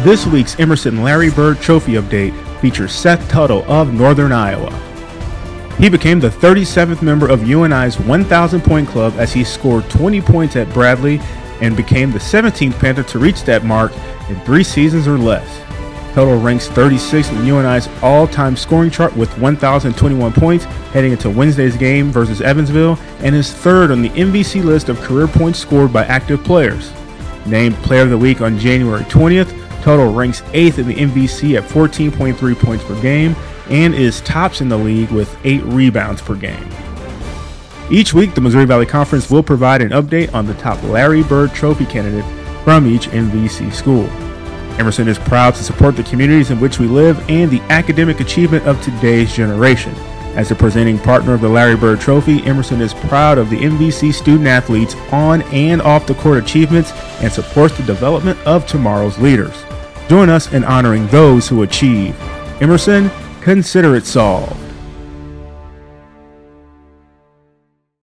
This week's Emerson Larry Bird Trophy Update features Seth Tuttle of Northern Iowa. He became the 37th member of UNI's 1,000 point club as he scored 20 points at Bradley and became the 17th Panther to reach that mark in three seasons or less. Tuttle ranks 36th in UNI's all time scoring chart with 1,021 points heading into Wednesday's game versus Evansville and is third on the MVC list of career points scored by active players. Named Player of the Week on January 20th, Tuttle ranks 8th in the MVC at 14.3 points per game and is tops in the league with 8 rebounds per game. Each week, the Missouri Valley Conference will provide an update on the top Larry Bird Trophy candidate from each MVC school. Emerson is proud to support the communities in which we live and the academic achievement of today's generation. As a presenting partner of the Larry Bird Trophy, Emerson is proud of the MVC student athletes on and off the court achievements and supports the development of tomorrow's leaders. Join us in honoring those who achieve. Emerson, consider it solved.